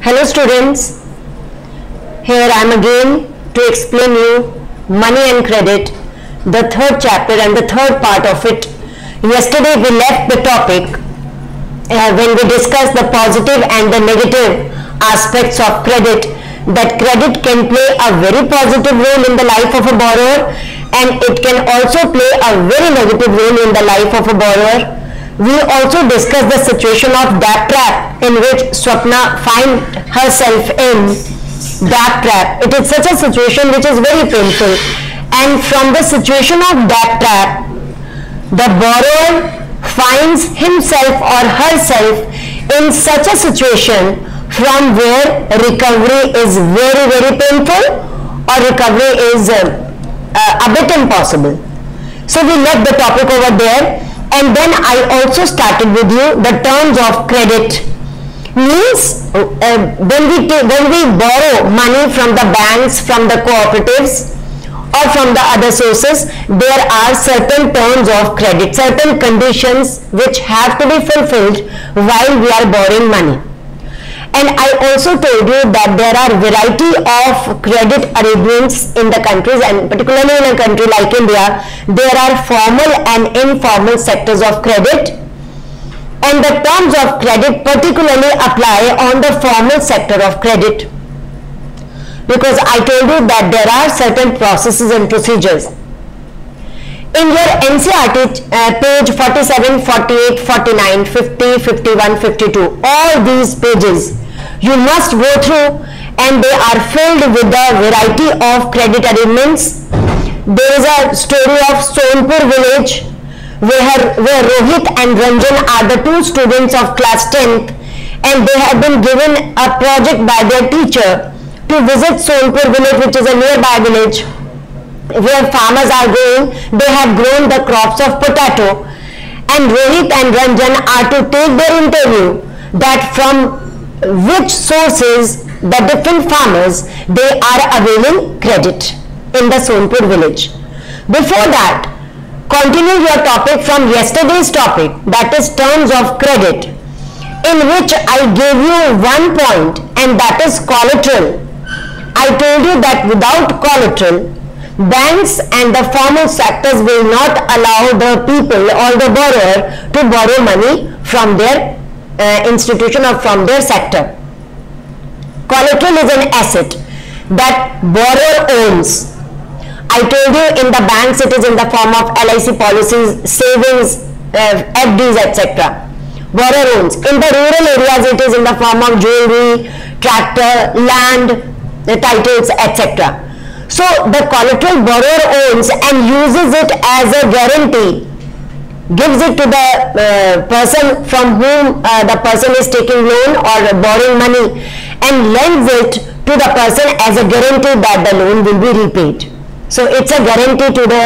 Hello students, here I am again to explain you money and credit, the third chapter and the third part of it. Yesterday we left the topic uh, when we discussed the positive and the negative aspects of credit that credit can play a very positive role in the life of a borrower and it can also play a very negative role in the life of a borrower we also discussed the situation of debt trap in which Swapna find herself in debt trap. It is such a situation which is very painful and from the situation of debt trap, the borrower finds himself or herself in such a situation from where recovery is very very painful or recovery is uh, uh, a bit impossible. So we left the topic over there and then I also started with you the terms of credit. Means uh, when we when we borrow money from the banks from the cooperatives or from the other sources there are certain terms of credit certain conditions which have to be fulfilled while we are borrowing money and I also told you that there are variety of credit arrangements in the countries and particularly in a country like India, there are formal and informal sectors of credit and the terms of credit particularly apply on the formal sector of credit because I told you that there are certain processes and procedures. In your NCERT uh, page 47, 48, 49, 50, 51, 52, all these pages you must go through and they are filled with a variety of credit arrangements. There is a story of Sonpur village where, where Rohit and Ranjan are the two students of class 10th and they have been given a project by their teacher to visit Sonpur village which is a nearby village where farmers are going, they have grown the crops of potato and Rohit and Ranjan are to take their interview that from which sources the different farmers they are availing credit in the Sonpur village. Before that, continue your topic from yesterday's topic that is terms of credit in which I gave you one point and that is collateral. I told you that without collateral banks and the formal sectors will not allow the people or the borrower to borrow money from their uh, institution or from their sector. Collateral is an asset that borrower owns. I told you in the banks it is in the form of LIC policies, savings, uh, FDs etc. Borrower owns. In the rural areas it is in the form of jewelry, tractor, land, titles etc. So the collateral borrower owns and uses it as a guarantee gives it to the uh, person from whom uh, the person is taking loan or borrowing money and lends it to the person as a guarantee that the loan will be repaid. So it's a guarantee to the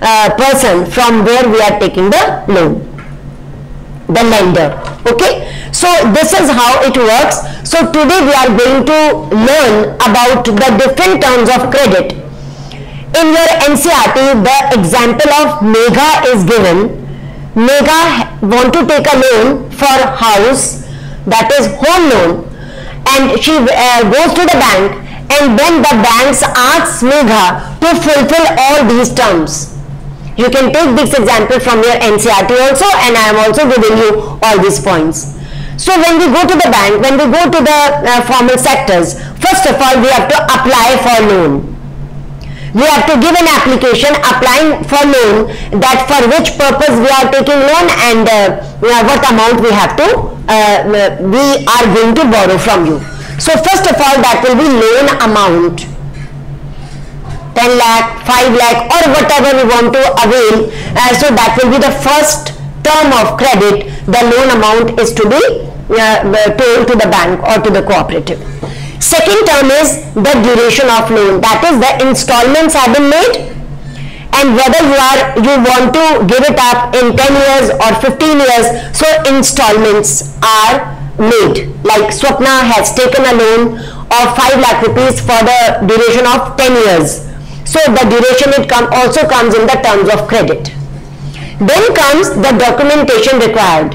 uh, person from where we are taking the loan, the lender. Okay. So this is how it works. So today we are going to learn about the different terms of credit. In your NCERT, the example of Megha is given Megha want to take a loan for house that is home loan and she uh, goes to the bank and then the banks asks Megha to fulfill all these terms. You can take this example from your NCERT also and I am also giving you all these points. So when we go to the bank, when we go to the uh, formal sectors, first of all we have to apply for loan we have to give an application applying for loan that for which purpose we are taking loan and uh, what amount we have to uh, we are going to borrow from you. So first of all that will be loan amount. 10 lakh 5 lakh or whatever we want to avail uh, so that will be the first term of credit. The loan amount is to be uh, to the bank or to the cooperative Second term is the duration of loan. That is the installments have been made. And whether you are you want to give it up in 10 years or 15 years so installments are made. Like Swapna has taken a loan of 5 lakh rupees for the duration of 10 years. So the duration it come also comes in the terms of credit. Then comes the documentation required.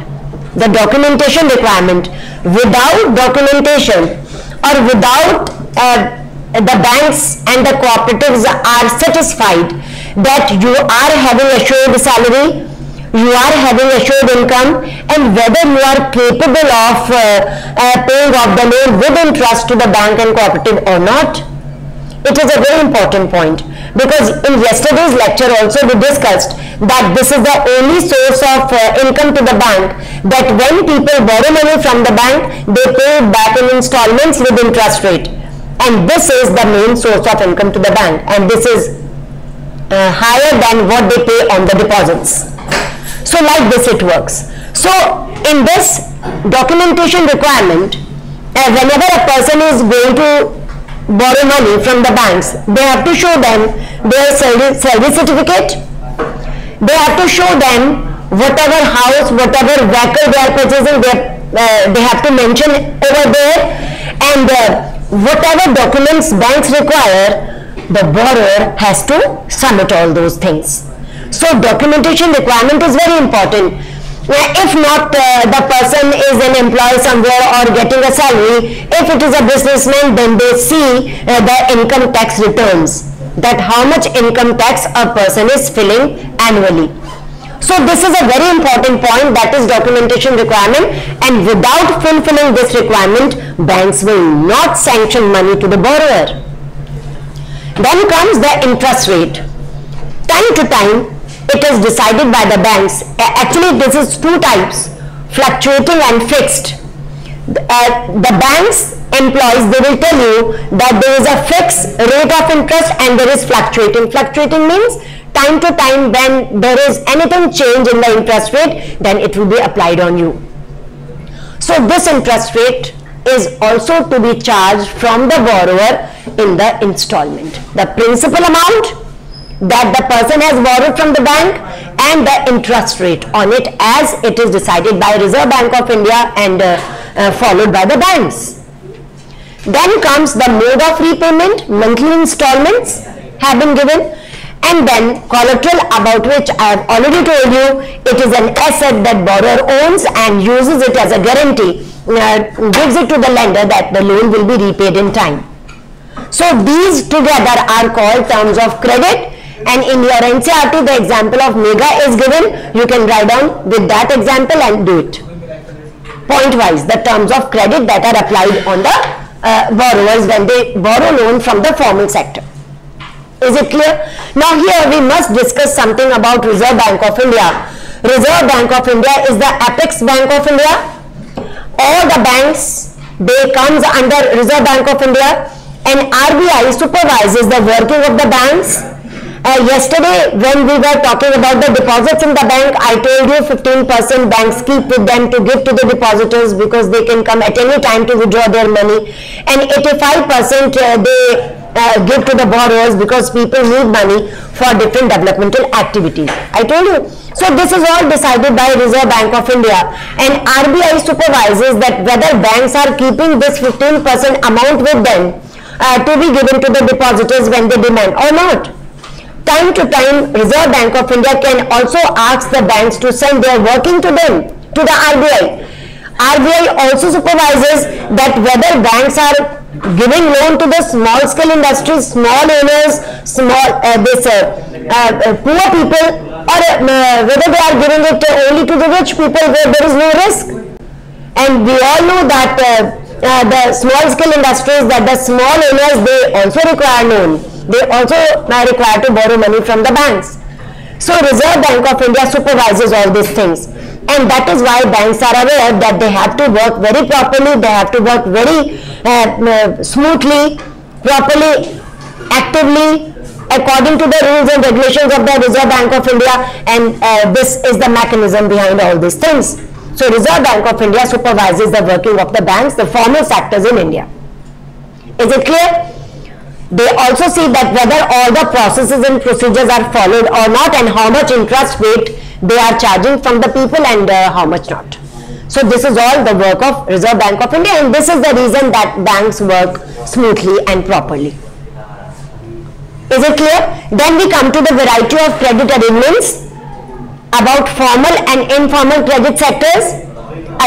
The documentation requirement. Without documentation or without uh, the banks and the cooperatives are satisfied that you are having assured salary, you are having assured income and whether you are capable of uh, uh, paying off the loan with interest to the bank and cooperative or not. It is a very important point because in yesterday's lecture also we discussed that this is the only source of uh, income to the bank that when people borrow money from the bank they pay back in installments with interest rate and this is the main source of income to the bank and this is uh, higher than what they pay on the deposits. So like this it works. So in this documentation requirement, uh, whenever a person is going to borrow money from the banks, they have to show them their salary, certificate, they have to show them whatever house, whatever vehicle they are purchasing, they, uh, they have to mention over there and uh, whatever documents banks require, the borrower has to submit all those things. So documentation requirement is very important. If not uh, the person is an employee somewhere or getting a salary, if it is a businessman then they see uh, the income tax returns that how much income tax a person is filling annually. So this is a very important point that is documentation requirement and without fulfilling this requirement banks will not sanction money to the borrower. Then comes the interest rate. Time to time it is decided by the banks. Actually this is two types fluctuating and fixed. Uh, the banks employees they will tell you that there is a fixed rate of interest and there is fluctuating. Fluctuating means time to time when there is anything change in the interest rate then it will be applied on you. So this interest rate is also to be charged from the borrower in the installment. The principal amount that the person has borrowed from the bank and the interest rate on it as it is decided by Reserve Bank of India and uh, uh, followed by the banks. Then comes the mode of repayment, monthly installments have been given and then collateral about which I have already told you it is an asset that borrower owns and uses it as a guarantee uh, gives it to the lender that the loan will be repaid in time. So these together are called terms of credit and in NCERT the example of Megha is given you can write down with that example and do it point wise the terms of credit that are applied on the uh, borrowers when they borrow loan from the formal sector. Is it clear? Now here we must discuss something about Reserve Bank of India. Reserve Bank of India is the apex bank of India. All the banks, they comes under Reserve Bank of India and RBI supervises the working of the banks. Uh, yesterday when we were talking about the deposits in the bank, I told you 15% banks keep with them to give to the depositors because they can come at any time to withdraw their money and 85% uh, they uh, give to the borrowers because people need money for different developmental activities. I told you. So this is all decided by Reserve Bank of India and RBI supervises that whether banks are keeping this 15% amount with them uh, to be given to the depositors when they demand or not. Time to time Reserve Bank of India can also ask the banks to send their working to them, to the RBI. RBI also supervises that whether banks are giving loan to the small scale industries, small owners, small uh, this uh, uh, poor people, or uh, whether they are giving it only to the rich people where there is no risk. And we all know that uh, uh, the small scale industries, that the small owners, they also require loan. They also require to borrow money from the banks. So Reserve Bank of India supervises all these things and that is why banks are aware that they have to work very properly, they have to work very uh, uh, smoothly, properly, actively, according to the rules and regulations of the Reserve Bank of India and uh, this is the mechanism behind all these things. So Reserve Bank of India supervises the working of the banks, the formal sectors in India. Is it clear? They also see that whether all the processes and procedures are followed or not and how much interest rate they are charging from the people and uh, how much not. So this is all the work of Reserve Bank of India and this is the reason that banks work smoothly and properly. Is it clear? Then we come to the variety of credit arrangements about formal and informal credit sectors.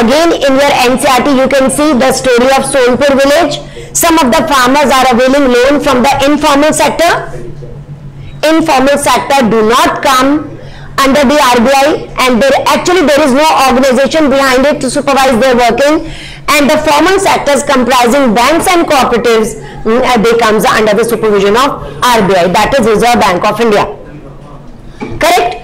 again in your NCERT you can see the story of Sonpur village. Some of the farmers are availing loan from the informal sector. Informal sector do not come under the RBI and there actually there is no organization behind it to supervise their working and the formal sectors comprising banks and cooperatives mm, uh, they comes under the supervision of RBI that is Reserve Bank of India. Correct?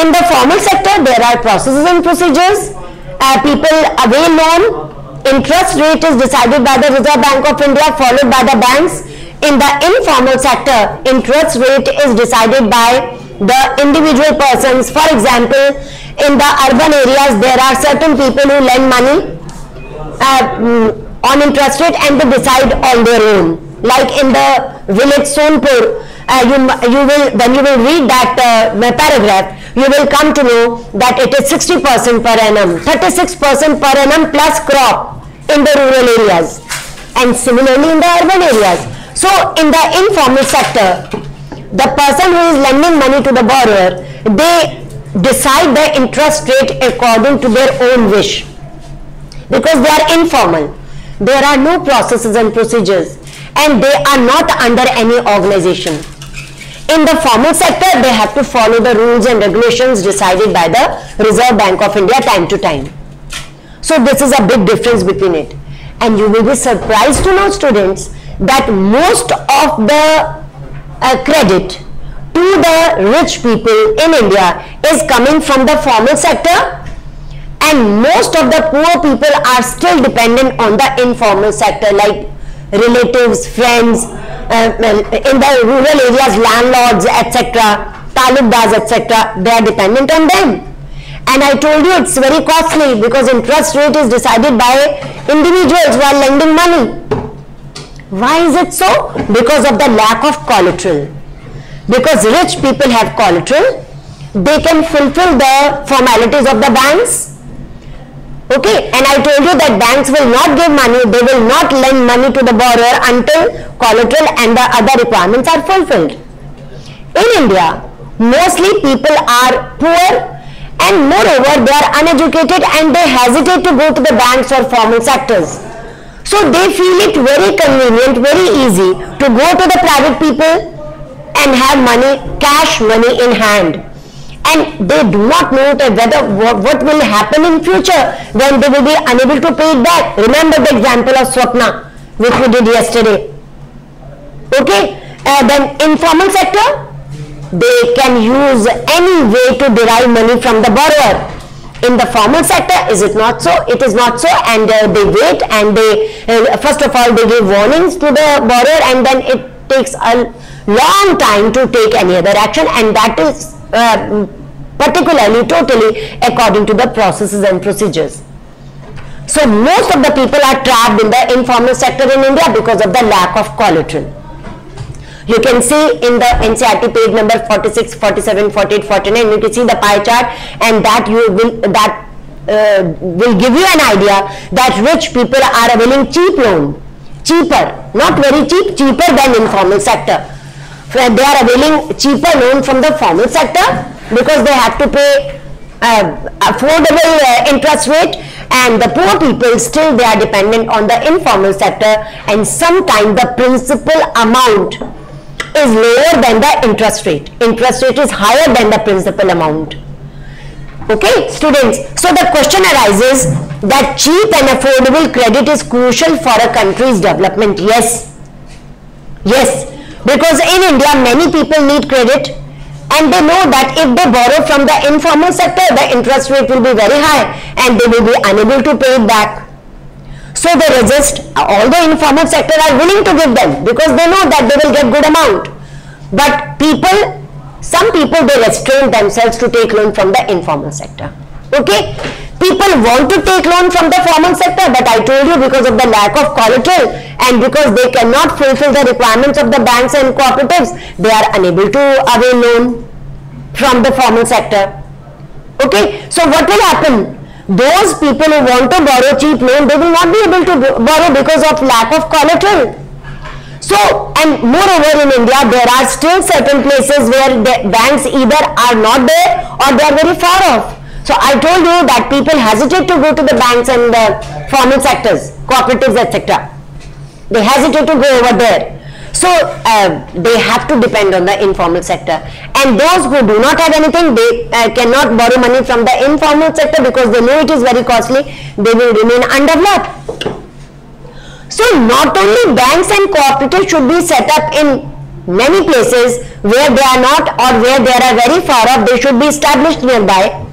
In the formal sector there are processes and procedures. Uh, people avail loan. Interest rate is decided by the Reserve Bank of India followed by the banks. In the informal sector interest rate is decided by the individual persons. For example, in the urban areas there are certain people who lend money uh, mm, on interest rate and they decide on their own. Like in the village Sonpur, uh, you, you will when you will read that uh, paragraph, you will come to know that it is 60% per annum, 36% per annum plus crop in the rural areas and similarly in the urban areas. So in the informal sector, the person who is lending money to the borrower, they decide the interest rate according to their own wish because they are informal. There are no processes and procedures and they are not under any organization. In the formal sector, they have to follow the rules and regulations decided by the Reserve Bank of India time to time. So this is a big difference between it. And you will be surprised to know students that most of the uh, credit to the rich people in India is coming from the formal sector and most of the poor people are still dependent on the informal sector like relatives, friends, uh, in the rural areas, landlords, etc., talukdars, etc., they are dependent on them. And I told you it's very costly because interest rate is decided by individuals who are lending money. Why is it so? Because of the lack of collateral. Because rich people have collateral, they can fulfill the formalities of the banks Okay, and I told you that banks will not give money, they will not lend money to the borrower until collateral and the other requirements are fulfilled. In India, mostly people are poor and moreover they are uneducated and they hesitate to go to the banks or formal sectors. So they feel it very convenient, very easy to go to the private people and have money, cash money in hand and they do not know whether what, what will happen in future when they will be unable to pay it back. Remember the example of Swapna which we did yesterday. Okay, uh, then informal sector, they can use any way to derive money from the borrower. In the formal sector, is it not so? It is not so and uh, they wait and they, uh, first of all, they give warnings to the borrower and then it takes a long time to take any other action and that is uh, particularly totally according to the processes and procedures. So most of the people are trapped in the informal sector in India because of the lack of collateral. You can see in the NCERT page number 46, 47, 48, 49, you can see the pie chart and that you will, that uh, will give you an idea that rich people are availing cheap loan, cheaper, not very cheap, cheaper than informal sector. They are availing cheaper loan from the formal sector because they have to pay uh, affordable uh, interest rate and the poor people still they are dependent on the informal sector and sometimes the principal amount is lower than the interest rate. Interest rate is higher than the principal amount. Okay, students. So the question arises that cheap and affordable credit is crucial for a country's development. Yes. Yes. Because in India, many people need credit and they know that if they borrow from the informal sector, the interest rate will be very high and they will be unable to pay it back. So they resist, all the informal sector are willing to give them because they know that they will get good amount. But people, some people they restrain themselves to take loan from the informal sector. Okay, people want to take loan from the formal sector but I told you because of the lack of collateral and because they cannot fulfill the requirements of the banks and cooperatives they are unable to avail loan from the formal sector. Okay? So what will happen? Those people who want to borrow cheap loan they will not be able to borrow because of lack of collateral. So and moreover in India there are still certain places where the banks either are not there or they are very far off So I told you that people hesitate to go to the banks and the formal sectors, cooperatives, etc. They hesitate to go over there. So uh, they have to depend on the informal sector. And those who do not have anything, they uh, cannot borrow money from the informal sector because they know it is very costly. They will remain undeveloped. So not only banks and cooperatives should be set up in many places where they are not or where they are very far off, they should be established nearby.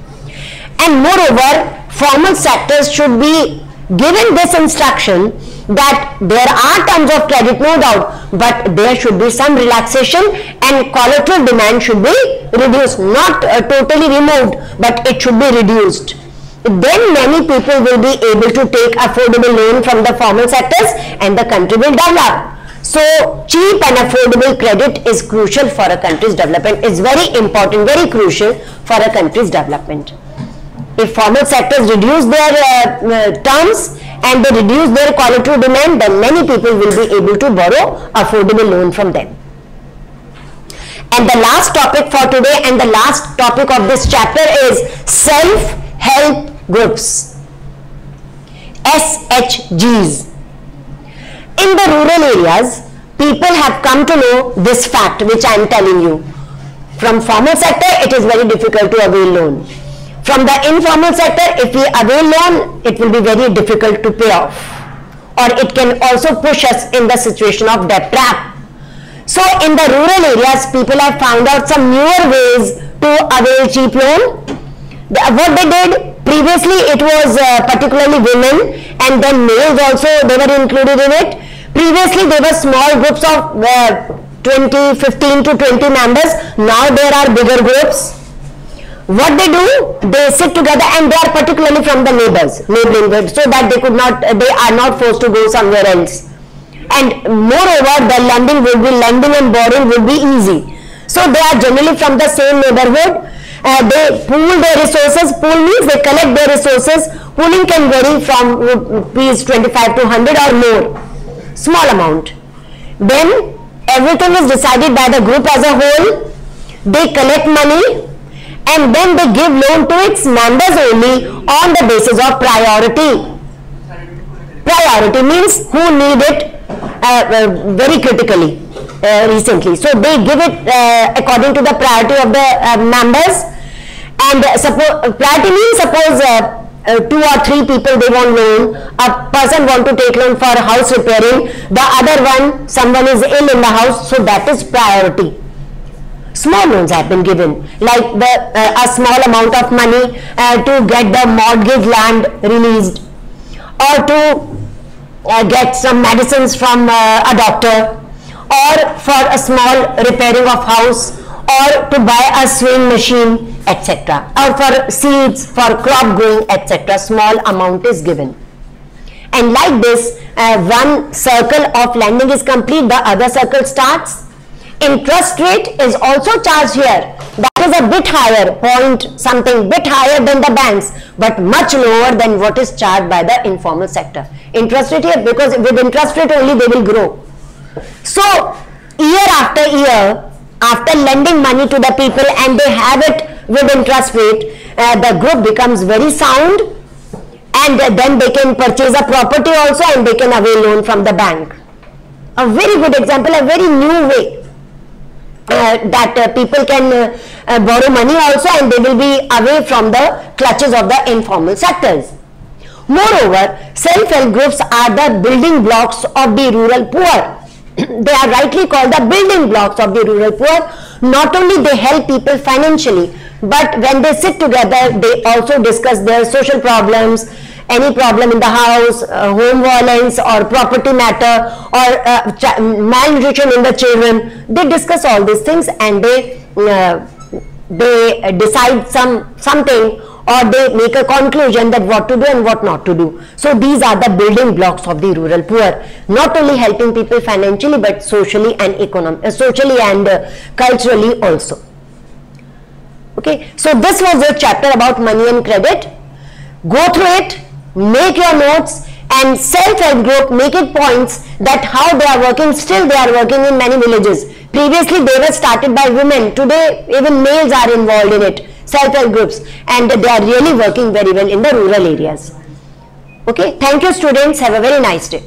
And moreover, formal sectors should be given this instruction that there are terms of credit no doubt but there should be some relaxation and collateral demand should be reduced not uh, totally removed but it should be reduced. Then many people will be able to take affordable loan from the formal sectors and the country will develop. So cheap and affordable credit is crucial for a country's development. Is very important very crucial for a country's development if formal sectors reduce their uh, uh, terms and they reduce their collateral demand, then many people will be able to borrow affordable loan from them. And the last topic for today and the last topic of this chapter is self-help groups, SHGs. In the rural areas, people have come to know this fact which I am telling you. From formal sector, it is very difficult to avail loan from the informal sector, if we avail loan, it will be very difficult to pay off. Or it can also push us in the situation of debt trap. So in the rural areas, people have found out some newer ways to avail cheap loan. What they did, previously it was uh, particularly women and then males also, they were included in it. Previously there were small groups of uh, 20, 15 to 20 members. Now there are bigger groups what they do they sit together and they are particularly from the neighbors neighboring so that they could not they are not forced to go somewhere else. And moreover the lending will be lending and borrowing will be easy. So they are generally from the same neighborhood. Uh, they pool their resources. Pool means they collect their resources. Pooling can vary from rupees 25 to 100 or more. Small amount. Then everything is decided by the group as a whole. They collect money and then they give loan to its members only on the basis of priority. Priority means who need it uh, uh, very critically uh, recently. So they give it uh, according to the priority of the uh, members. And suppose priority means suppose uh, two or three people they want loan, a person want to take loan for house repairing, the other one someone is ill in the house. So that is priority small loans have been given. Like the uh, a small amount of money uh, to get the mortgage land released or to uh, get some medicines from uh, a doctor or for a small repairing of house or to buy a sewing machine etc or for seeds for crop growing etc small amount is given. And like this uh, one circle of lending is complete the other circle starts interest rate is also charged here. That is a bit higher point something bit higher than the banks but much lower than what is charged by the informal sector. Interest rate here because with interest rate only they will grow. So year after year after lending money to the people and they have it with interest rate uh, the group becomes very sound and then they can purchase a property also and they can avail loan from the bank. A very good example a very new way that uh, people can uh, borrow money also and they will be away from the clutches of the informal sectors. Moreover, self-help groups are the building blocks of the rural poor. they are rightly called the building blocks of the rural poor. Not only they help people financially, but when they sit together, they also discuss their social problems, any problem in the house, uh, home violence or property matter or uh, malnutrition in the children. They discuss all these things and they uh, they decide some something or they make a conclusion that what to do and what not to do. So these are the building blocks of the rural poor, not only helping people financially but socially and economic, uh, socially and uh, culturally also. Okay, so this was the chapter about money and credit. Go through it, make your notes and self-help group make it points that how they are working still they are working in many villages previously they were started by women today even males are involved in it self-help groups and they are really working very well in the rural areas. Okay, thank you students. Have a very nice day.